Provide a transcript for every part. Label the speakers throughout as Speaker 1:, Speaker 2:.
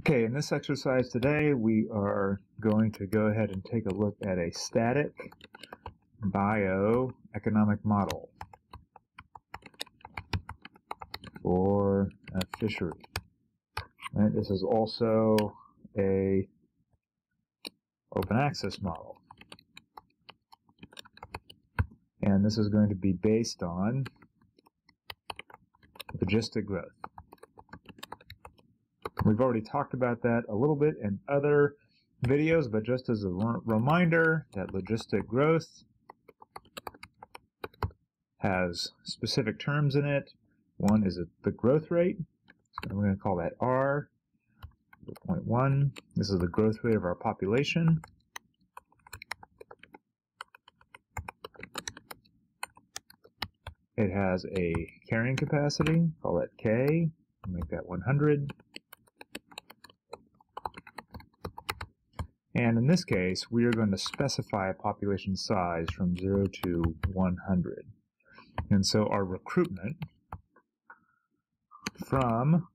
Speaker 1: Okay, in this exercise today, we are going to go ahead and take a look at a static bioeconomic model for a fishery. And this is also a open access model. And this is going to be based on logistic growth. We've already talked about that a little bit in other videos, but just as a reminder that logistic growth has specific terms in it. One is the growth rate. So we're going to call that R. 0.1. This is the growth rate of our population. It has a carrying capacity, call that K, make that 100. And in this case, we are going to specify a population size from 0 to 100. And so our recruitment from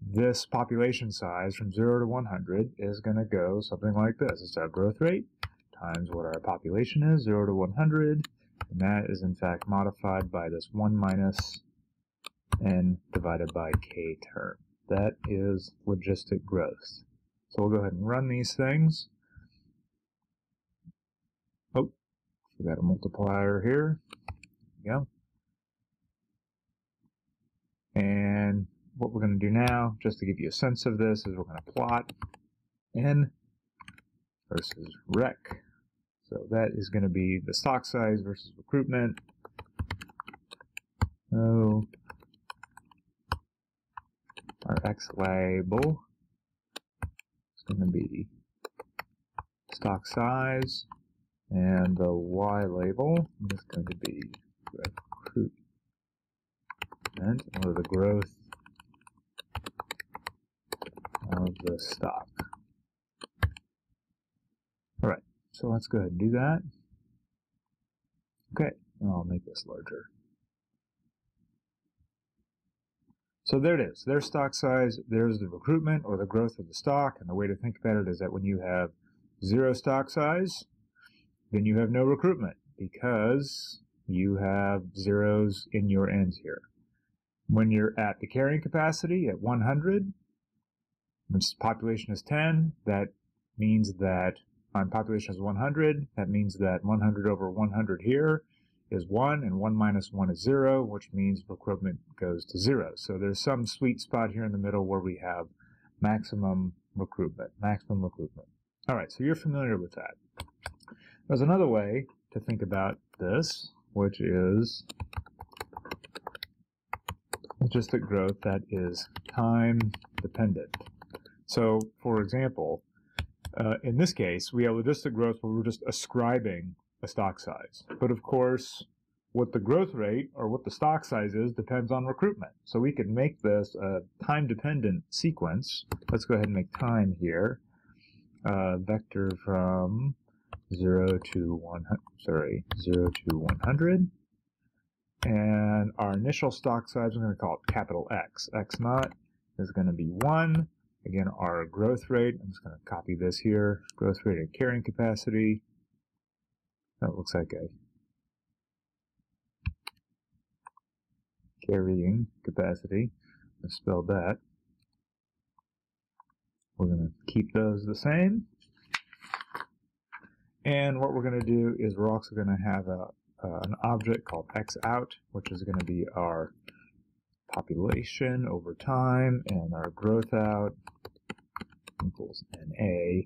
Speaker 1: this population size from 0 to 100 is going to go something like this. It's our growth rate times what our population is, 0 to 100, and that is in fact modified by this 1 minus n divided by k term. That is logistic growth. So we'll go ahead and run these things. Oh, we got a multiplier here. Go. And what we're going to do now, just to give you a sense of this, is we're going to plot n versus rec. So that is going to be the stock size versus recruitment. Oh, our x label going to be stock size, and the Y label is going to be recruitment, or the growth of the stock. Alright, so let's go ahead and do that. Okay, I'll make this larger. So there it is. There's stock size. There's the recruitment or the growth of the stock. And the way to think about it is that when you have zero stock size, then you have no recruitment because you have zeros in your ends here. When you're at the carrying capacity at 100, when population is 10, that means that my population is 100. That means that 100 over 100 here is 1 and 1 minus 1 is 0, which means recruitment goes to 0. So there's some sweet spot here in the middle where we have maximum recruitment, maximum recruitment. All right, so you're familiar with that. There's another way to think about this, which is logistic growth that is time dependent. So, for example, uh, in this case, we have logistic growth where we're just ascribing a stock size. But of course, what the growth rate or what the stock size is depends on recruitment. So we could make this a time-dependent sequence. Let's go ahead and make time here. Uh, vector from 0 to 100, sorry, 0 to 100. And our initial stock size, we're going to call it capital X. X naught is going to be 1. Again, our growth rate, I'm just going to copy this here, growth rate and carrying capacity that looks a carrying capacity. I spelled that. We're going to keep those the same. And what we're going to do is we're also going to have a, uh, an object called x out, which is going to be our population over time, and our growth out equals NA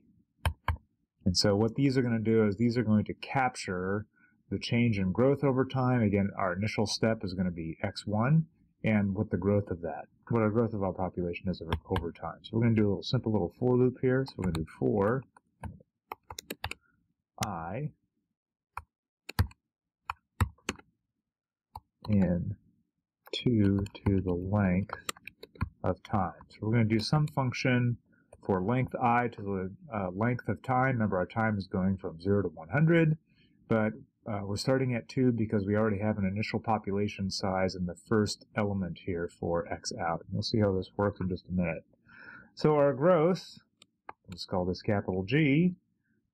Speaker 1: and so what these are going to do is these are going to capture the change in growth over time. Again, our initial step is going to be x1 and what the growth of that, what our growth of our population is over, over time. So we're going to do a little simple little for loop here. So we're going to do for i in 2 to the length of time. So we're going to do some function for length i to the uh, length of time. Remember, our time is going from 0 to 100, but uh, we're starting at 2 because we already have an initial population size in the first element here for x out. And you'll see how this works in just a minute. So our growth, let's call this capital G,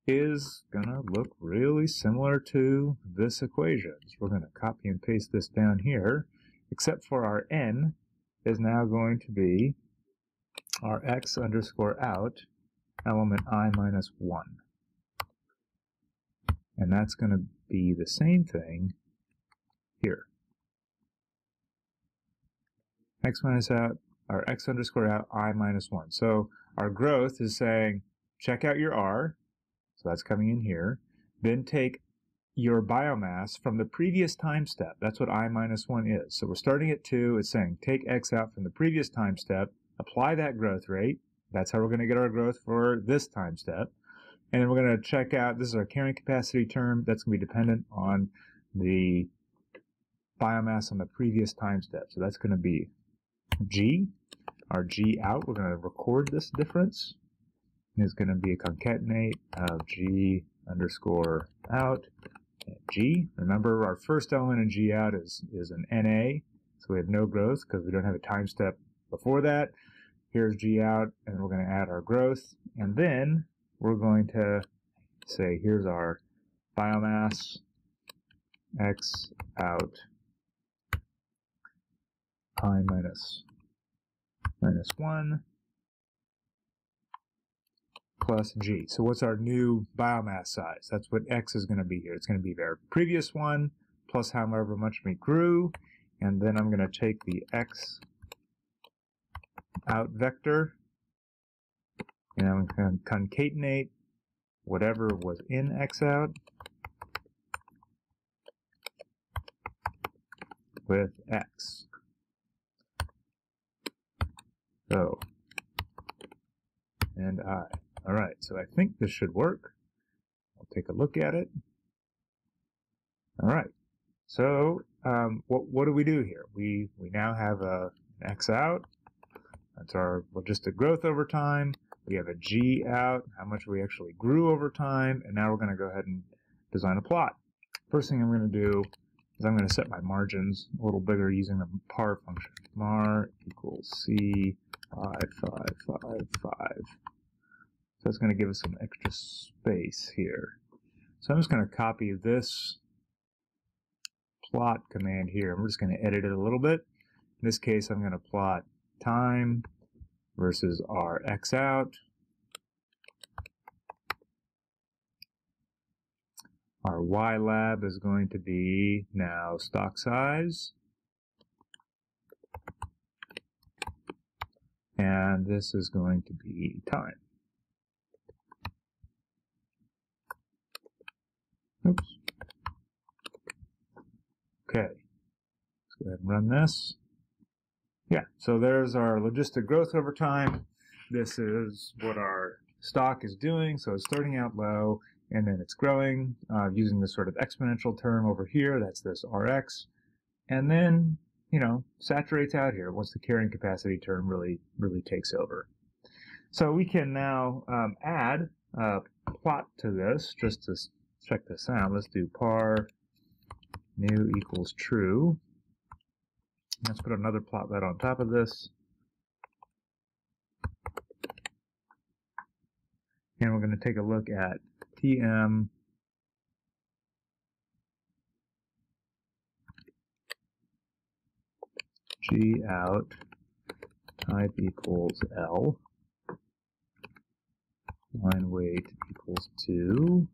Speaker 1: is going to look really similar to this equation. So we're going to copy and paste this down here, except for our n is now going to be our x underscore out element i minus 1. And that's going to be the same thing here. x minus out, our x underscore out, i minus 1. So our growth is saying, check out your r, so that's coming in here. Then take your biomass from the previous time step. That's what i minus 1 is. So we're starting at 2. It's saying take x out from the previous time step, apply that growth rate. That's how we're going to get our growth for this time step. And then we're going to check out, this is our carrying capacity term. That's going to be dependent on the biomass on the previous time step. So that's going to be G. Our G out, we're going to record this difference. Is going to be a concatenate of G underscore out G. Remember, our first element in G out is, is an NA, so we have no growth because we don't have a time step before that. Here's G out, and we're going to add our growth, and then we're going to say here's our biomass X out i minus minus 1 plus g. So what's our new biomass size? That's what x is going to be here. It's going to be their previous one plus however much we grew. And then I'm going to take the x out vector and I'm going to concatenate whatever was in x out with x. So, and I. All right, so I think this should work. I'll take a look at it. All right, so um, what, what do we do here? We, we now have a, an X out. That's our logistic growth over time. We have a G out, how much we actually grew over time, and now we're going to go ahead and design a plot. First thing I'm going to do is I'm going to set my margins a little bigger using the par function. mar equals c 5, 5, 5, 5. So it's going to give us some extra space here. So I'm just going to copy this plot command here. I'm just going to edit it a little bit. In this case, I'm going to plot time versus our x out. Our y lab is going to be now stock size. And this is going to be time. Oops. Okay. Let's go ahead and run this. Yeah, so there's our logistic growth over time. This is what our stock is doing. So it's starting out low and then it's growing uh, using this sort of exponential term over here. That's this Rx. And then, you know, saturates out here once the carrying capacity term really, really takes over. So we can now um, add a plot to this just to check this out. Let's do par new equals true. Let's put another plotlet on top of this. And we're going to take a look at tm g out type equals L. Line weight equals 2.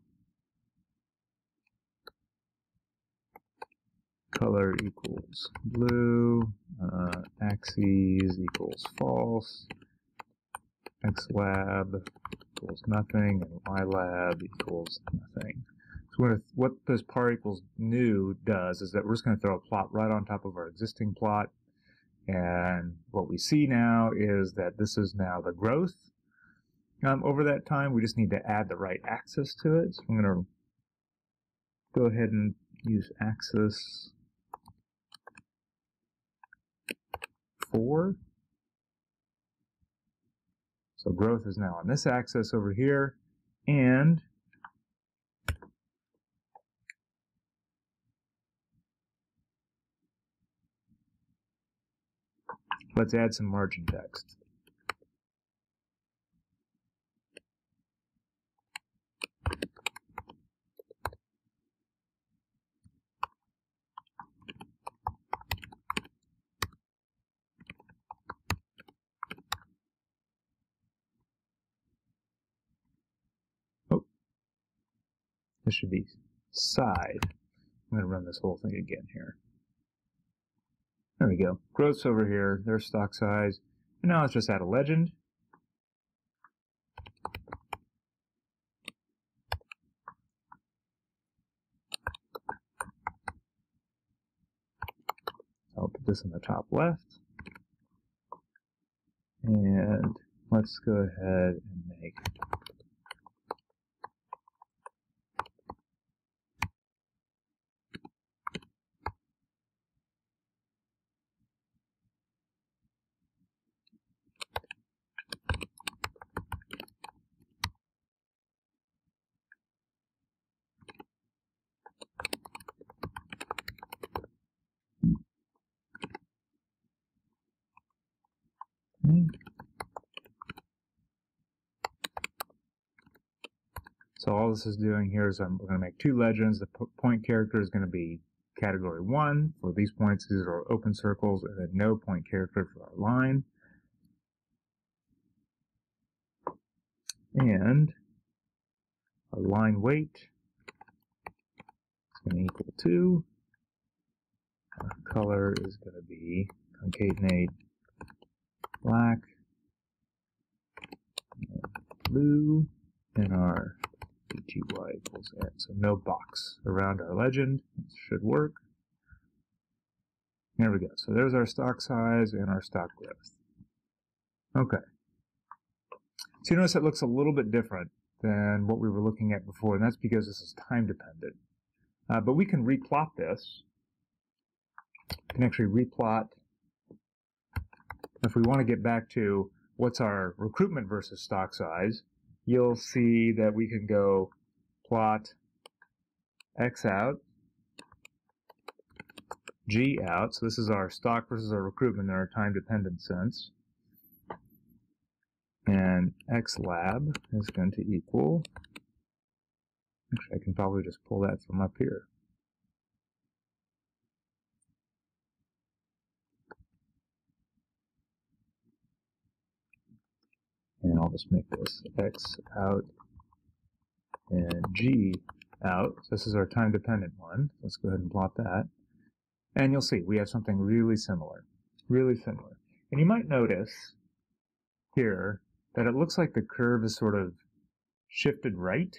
Speaker 1: Color equals blue, uh, axes equals false, xlab equals nothing, and ylab equals nothing. So what this par equals new does is that we're just going to throw a plot right on top of our existing plot. And what we see now is that this is now the growth um, over that time. We just need to add the right axis to it. So I'm going to go ahead and use axis 4. So growth is now on this axis over here, and let's add some margin text. This should be side. I'm going to run this whole thing again here. There we go. Growth's over here. There's stock size. And now let's just add a legend. I'll put this in the top left. And let's go ahead and make So all this is doing here is I'm going to make two legends. The point character is going to be category 1. For these points, these are open circles, and then no point character for our line. And our line weight is going to equal 2. Our color is going to be concatenate black, blue, and our gy equals n. So no box around our legend. This should work. There we go. So there's our stock size and our stock growth. Okay. So you notice it looks a little bit different than what we were looking at before, and that's because this is time dependent. Uh, but we can replot this. We can actually replot if we want to get back to what's our recruitment versus stock size, you'll see that we can go plot X out, G out. So this is our stock versus our recruitment in our time dependent sense. And X lab is going to equal, actually I can probably just pull that from up here. And I'll just make this x out and g out. So this is our time dependent one. Let's go ahead and plot that. And you'll see we have something really similar, really similar. And you might notice here that it looks like the curve is sort of shifted right.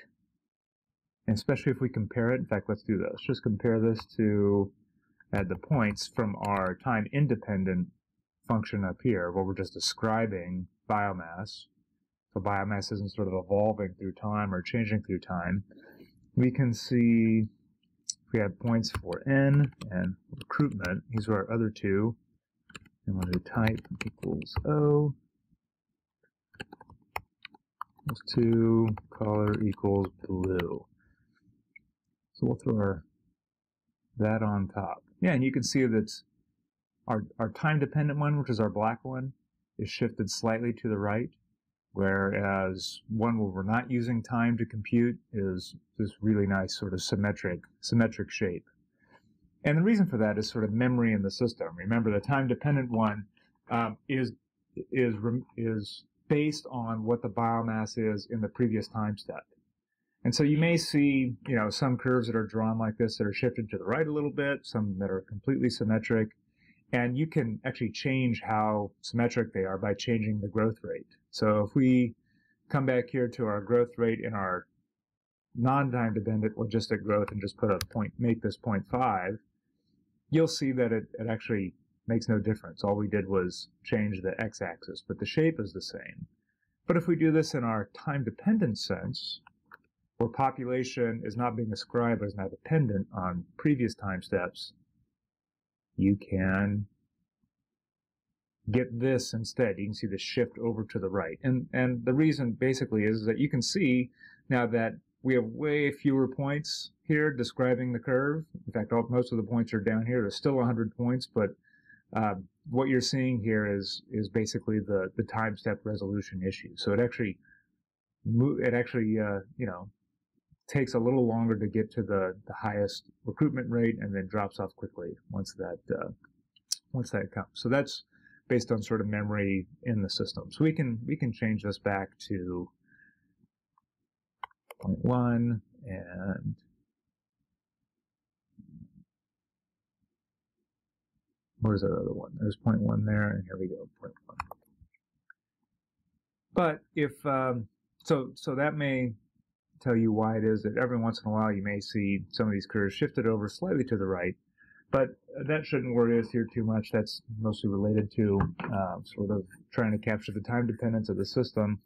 Speaker 1: And especially if we compare it, in fact, let's do this. Just compare this to add the points from our time independent function up here, where we're just describing biomass the biomass isn't sort of evolving through time or changing through time, we can see we have points for N and recruitment. These are our other two. And we'll do type equals O. Equals 2, color equals blue. So we'll throw our, that on top. Yeah, and you can see that our, our time dependent one, which is our black one, is shifted slightly to the right whereas one where we're not using time to compute is this really nice sort of symmetric symmetric shape. And the reason for that is sort of memory in the system. Remember, the time-dependent one um, is is is based on what the biomass is in the previous time step. And so you may see, you know, some curves that are drawn like this that are shifted to the right a little bit, some that are completely symmetric, and you can actually change how symmetric they are by changing the growth rate. So if we come back here to our growth rate in our non-time dependent logistic growth and just put a point, make this 0.5, you'll see that it, it actually makes no difference. All we did was change the x-axis, but the shape is the same. But if we do this in our time-dependent sense, where population is not being ascribed but is now dependent on previous time steps, you can get this instead. You can see the shift over to the right. And, and the reason basically is that you can see now that we have way fewer points here describing the curve. In fact, all, most of the points are down here. There's still 100 points, but uh, what you're seeing here is is basically the the time step resolution issue. So it actually it actually uh, you know takes a little longer to get to the, the highest recruitment rate and then drops off quickly once that uh, once that comes. So that's based on sort of memory in the system. So we can we can change this back to 0.1 and where's our other one? There's point one there, and here we go, point one. But if um, so, so that may tell you why it is that every once in a while you may see some of these curves shifted over slightly to the right, but that shouldn't worry us here too much. That's mostly related to uh, sort of trying to capture the time dependence of the system.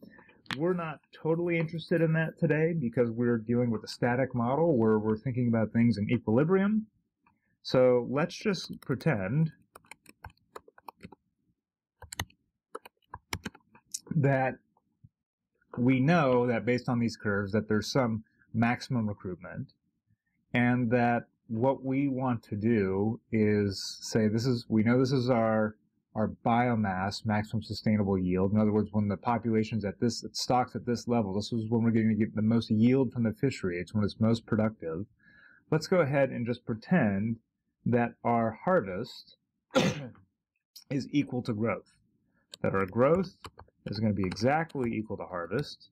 Speaker 1: We're not totally interested in that today because we're dealing with a static model where we're thinking about things in equilibrium. So let's just pretend that we know that based on these curves that there's some maximum recruitment and that what we want to do is say this is we know this is our our biomass maximum sustainable yield. In other words, when the population's at this stocks at this level, this is when we're going to get the most yield from the fishery. It's when it's most productive. Let's go ahead and just pretend that our harvest is equal to growth. That our growth is going to be exactly equal to harvest.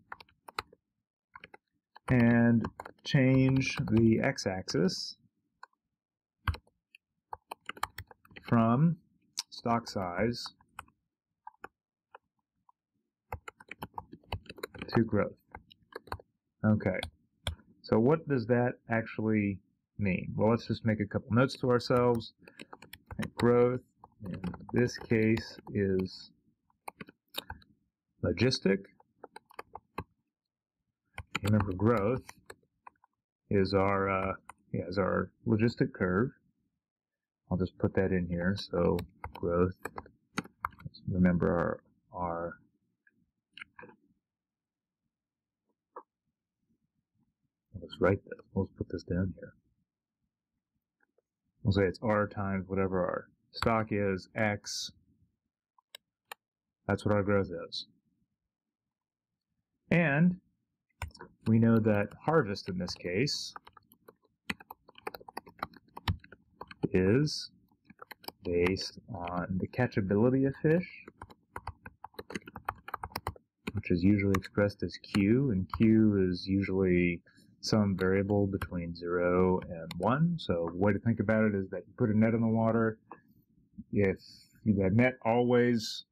Speaker 1: And change the x-axis from stock size to growth. Okay, so what does that actually mean? Well, let's just make a couple notes to ourselves. growth in this case is logistic. Remember, growth is our uh, yeah, is our logistic curve. I'll just put that in here. So growth. Remember our our let's write this. Let's put this down here. We'll say it's R times whatever our stock is, X. That's what our growth is. And we know that harvest in this case is based on the catchability of fish, which is usually expressed as Q, and Q is usually some variable between 0 and 1. So way to think about it is that you put a net in the water. If that net always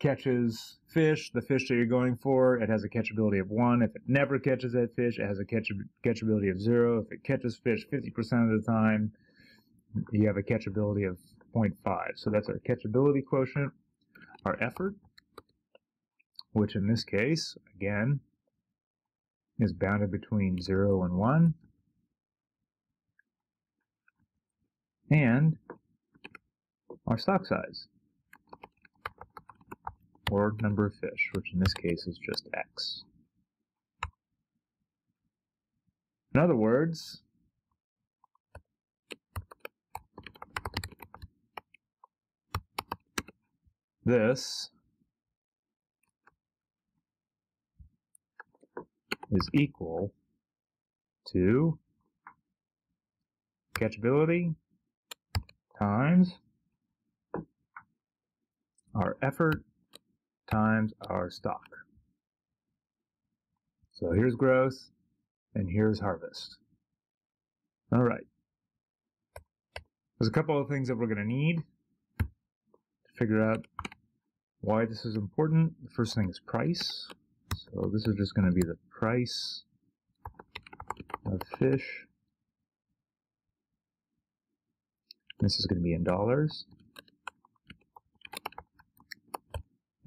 Speaker 1: catches fish, the fish that you're going for, it has a catchability of 1. If it never catches that fish, it has a catch catchability of 0. If it catches fish 50% of the time, you have a catchability of 0.5. So that's our catchability quotient, our effort, which in this case, again, is bounded between 0 and 1. And our stock size or number of fish, which in this case is just x. In other words, this is equal to catchability times our effort times our stock. So here's growth, and here's harvest. All right. There's a couple of things that we're going to need to figure out why this is important. The first thing is price. So this is just going to be the price of fish. This is going to be in dollars.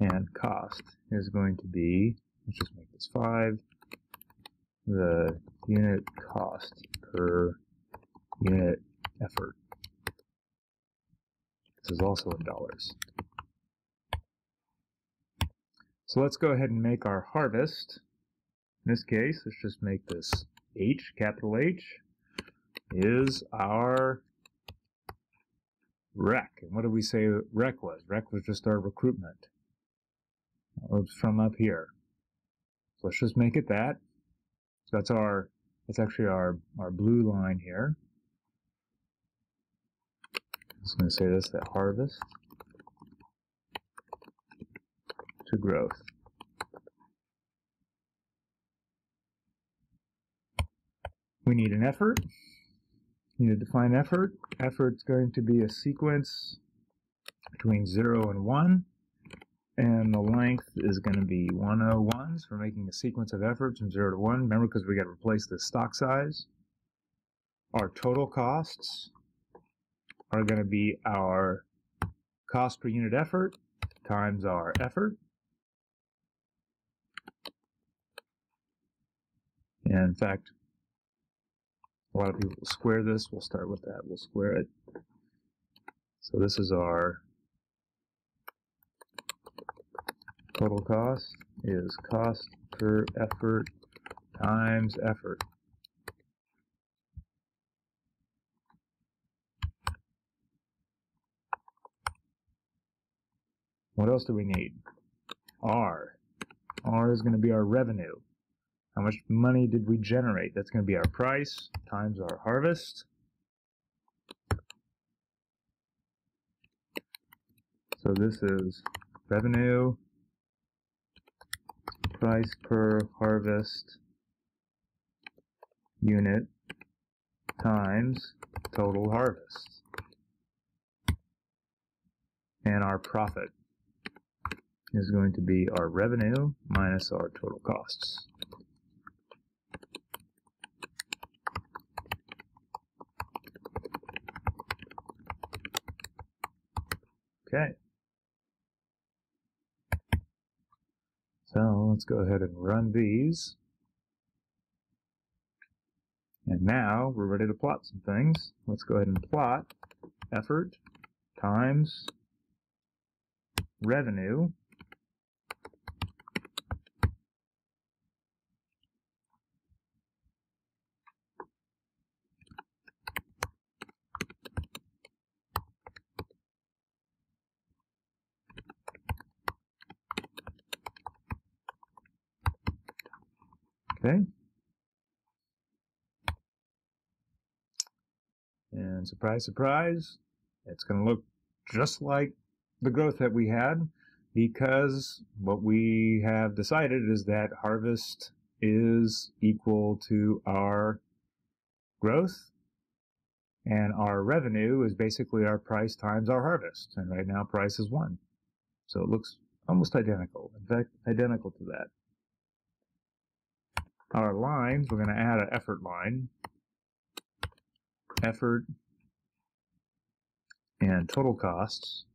Speaker 1: And cost is going to be, let's just make this 5, the unit cost per unit effort. This is also in dollars. So let's go ahead and make our harvest. In this case, let's just make this H, capital H, is our rec. And what did we say rec was? Rec was just our recruitment from up here. So let's just make it that. So that's our, that's actually our, our blue line here. I'm just going to say this, that harvest to growth. We need an effort. You need to define effort. Effort's going to be a sequence between 0 and 1. And the length is going to be 101s for making a sequence of efforts from 0 to 1. Remember, because we got to replace the stock size. Our total costs are going to be our cost per unit effort times our effort. And in fact, a lot of people will square this. We'll start with that. We'll square it. So this is our total cost is cost per effort times effort. What else do we need? R. R is going to be our revenue. How much money did we generate? That's going to be our price times our harvest. So this is revenue, price per harvest unit times total harvest. And our profit is going to be our revenue minus our total costs. Okay. So let's go ahead and run these. And now we're ready to plot some things. Let's go ahead and plot effort times revenue Okay. And surprise, surprise, it's going to look just like the growth that we had because what we have decided is that harvest is equal to our growth and our revenue is basically our price times our harvest. And right now price is one. So it looks almost identical. In fact, identical to that our lines, we're going to add an effort line. Effort and total costs.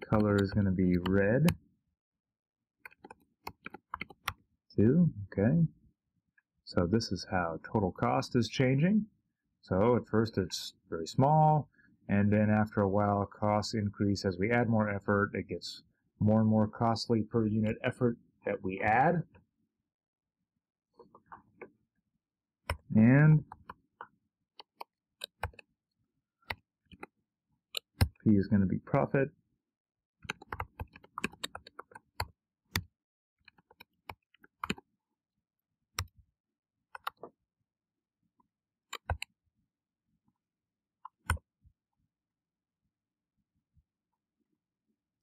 Speaker 1: Color is going to be red. Two, okay. So this is how total cost is changing. So at first it's very small, and then after a while costs increase as we add more effort. It gets more and more costly per unit effort that we add. and Is going to be profit.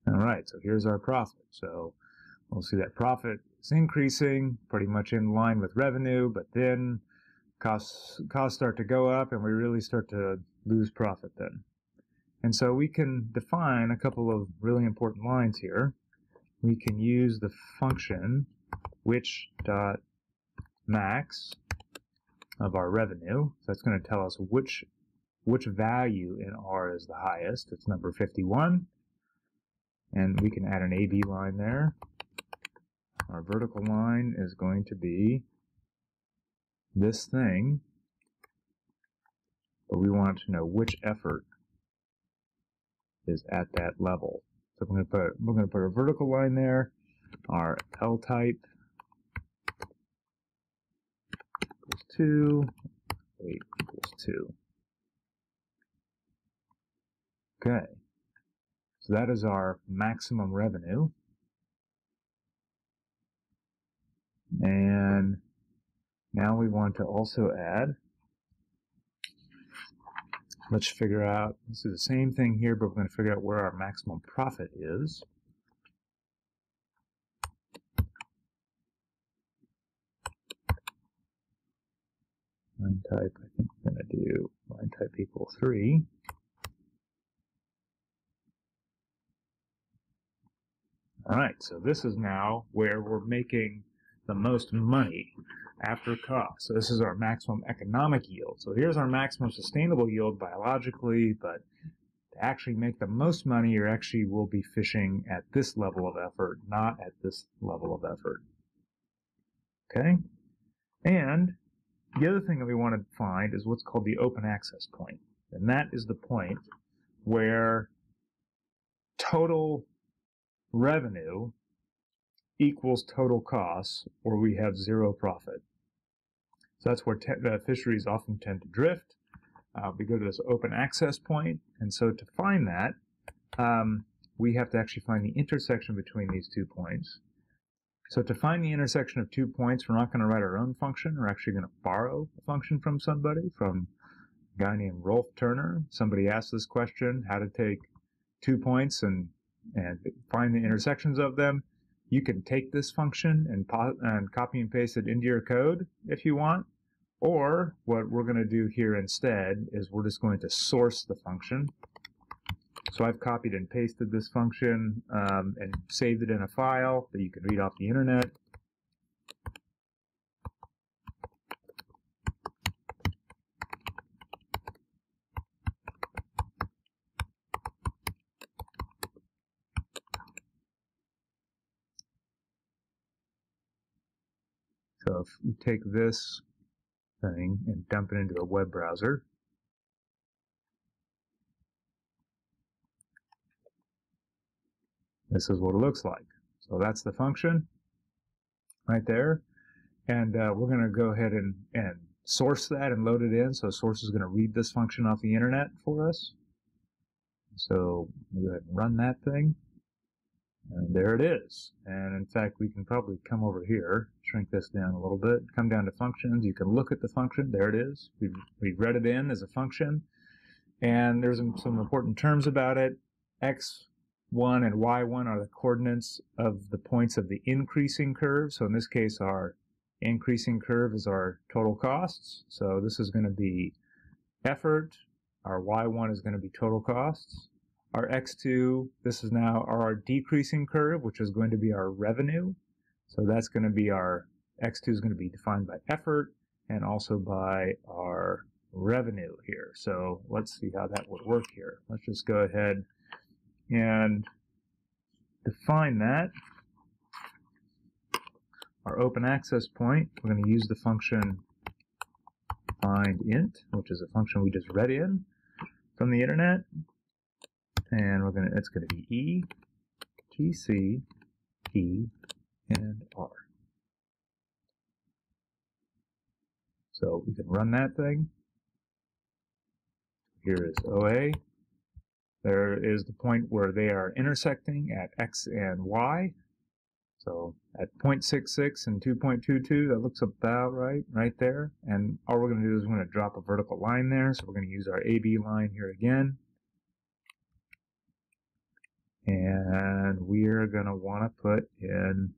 Speaker 1: All right, so here's our profit. So we'll see that profit is increasing, pretty much in line with revenue, but then costs costs start to go up and we really start to lose profit then. And so we can define a couple of really important lines here. We can use the function which dot max of our revenue. So that's going to tell us which which value in R is the highest. It's number 51. And we can add an AB line there. Our vertical line is going to be this thing, but we want to know which effort is at that level. So I'm going to put we're going to put a vertical line there. Our L type equals two, eight equals two. Okay, so that is our maximum revenue. And now we want to also add, let's figure out, this is the same thing here, but we're going to figure out where our maximum profit is. line type, I think we're going to do line type equal 3. All right, so this is now where we're making the most money after cost. So this is our maximum economic yield. So here's our maximum sustainable yield biologically, but to actually make the most money, you actually will be fishing at this level of effort, not at this level of effort. Okay? And the other thing that we want to find is what's called the open access point. And that is the point where total revenue equals total costs, or we have zero profit. So that's where uh, fisheries often tend to drift. Uh, we go to this open access point, and so to find that, um, we have to actually find the intersection between these two points. So to find the intersection of two points, we're not going to write our own function. We're actually going to borrow a function from somebody, from a guy named Rolf Turner. Somebody asked this question, how to take two points and, and find the intersections of them. You can take this function and, and copy and paste it into your code if you want. Or what we're going to do here instead is we're just going to source the function. So I've copied and pasted this function um, and saved it in a file that you can read off the internet. So if you take this thing and dump it into a web browser, this is what it looks like. So that's the function right there. And uh, we're going to go ahead and, and source that and load it in. So source is going to read this function off the internet for us. So go ahead and run that thing. And there it is. And in fact, we can probably come over here, shrink this down a little bit, come down to functions. You can look at the function. There it is. We've, we've read it in as a function. And there's some important terms about it. x1 and y1 are the coordinates of the points of the increasing curve. So in this case, our increasing curve is our total costs. So this is going to be effort. Our y1 is going to be total costs our x2, this is now our decreasing curve, which is going to be our revenue. So that's going to be our, x2 is going to be defined by effort and also by our revenue here. So let's see how that would work here. Let's just go ahead and define that. Our open access point, we're going to use the function find int, which is a function we just read in from the internet and we're gonna it's gonna be E, G, C, E, and R. So we can run that thing. Here is OA. There is the point where they are intersecting at X and Y. So at 0.66 and 2.22, that looks about right, right there. And all we're going to do is we're going to drop a vertical line there. So we're going to use our AB line here again. And we're going to want to put in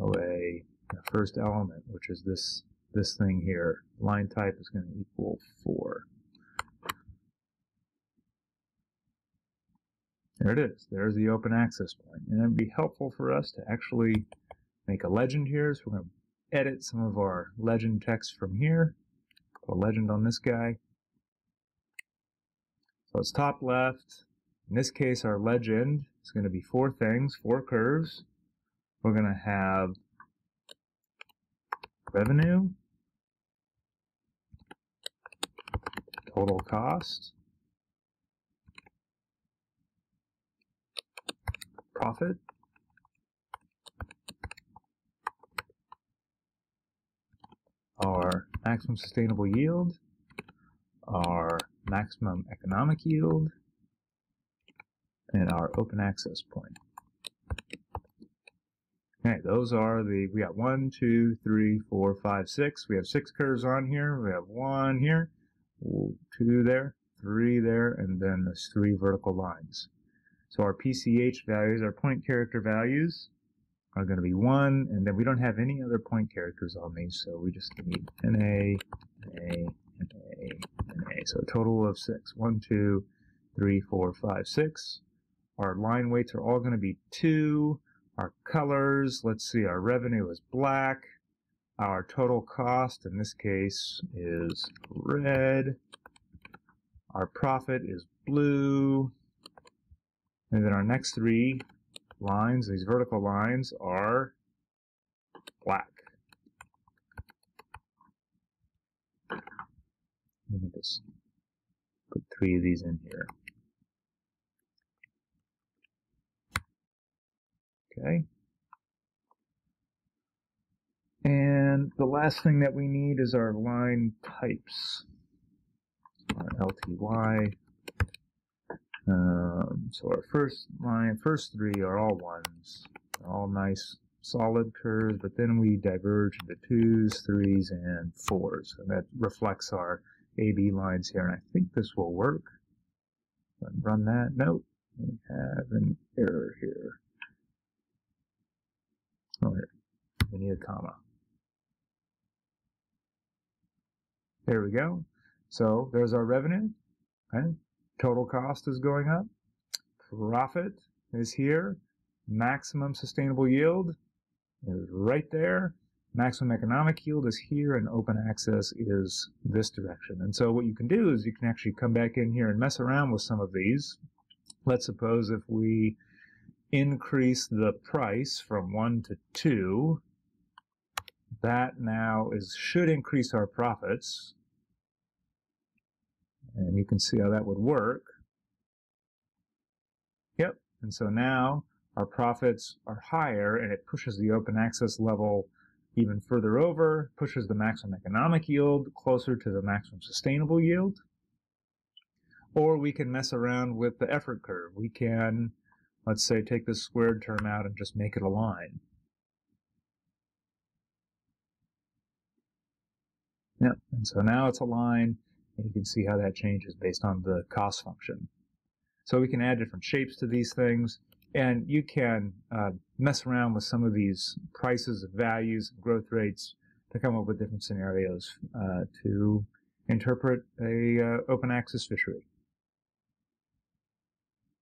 Speaker 1: a, first element, which is this, this thing here. Line type is going to equal 4. There it is. There's the open access point. And it'd be helpful for us to actually make a legend here. So we're going to edit some of our legend text from here. Put a legend on this guy. So it's top left, in this case, our legend is going to be four things, four curves. We're going to have revenue, total cost, profit, our maximum sustainable yield, our maximum economic yield, and our open access point. Okay, those are the, we got one, two, three, four, five, six. We have six curves on here. We have one here, two there, three there, and then there's three vertical lines. So our PCH values, our point character values, are going to be 1, and then we don't have any other point characters on these, so we just need an A, an A, an A, an A. So a total of 6. 1, 2, 3, 4, 5, 6. Our line weights are all going to be 2. Our colors, let's see, our revenue is black. Our total cost in this case is red. Our profit is blue. And then our next three lines, these vertical lines, are black. Let me just put three of these in here. Okay. And the last thing that we need is our line types. Our LTY. Um, so our first line, first three are all ones. They're all nice solid curves, but then we diverge into twos, threes, and fours. And that reflects our AB lines here. And I think this will work. Run that. Nope. We have an error here. Oh, here. We need a comma. There we go. So there's our revenue. Okay. Total cost is going up. Profit is here. Maximum sustainable yield is right there. Maximum economic yield is here, and open access is this direction. And so what you can do is you can actually come back in here and mess around with some of these. Let's suppose if we increase the price from 1 to 2, that now is should increase our profits. And you can see how that would work. Yep, and so now our profits are higher and it pushes the open access level even further over, pushes the maximum economic yield closer to the maximum sustainable yield. Or we can mess around with the effort curve. We can Let's say take this squared term out and just make it a line. Yep, and so now it's a line, and you can see how that changes based on the cost function. So we can add different shapes to these things, and you can uh, mess around with some of these prices values growth rates to come up with different scenarios uh, to interpret a uh, open access fishery.